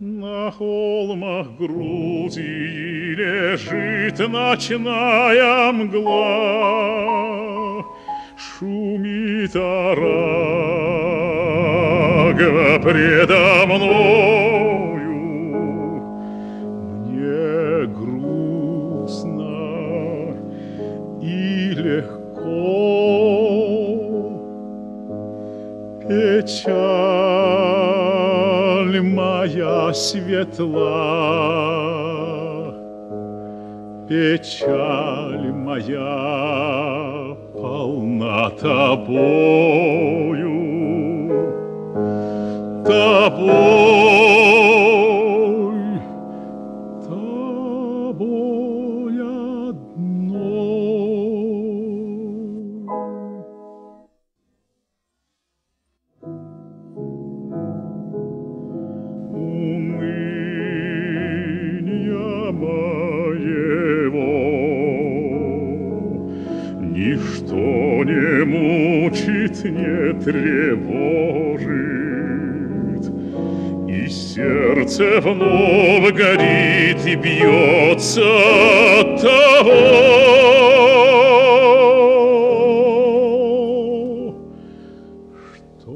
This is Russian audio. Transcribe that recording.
На холмах Грузии лежит ночная мгла, Шумит Арага предо мною. Мне грустно и легко, Печаль моя светла, Печаль моя полна тобою, Тобой, Ничто не мучит, не тревожит, И сердце вновь горит и бьется от того, Что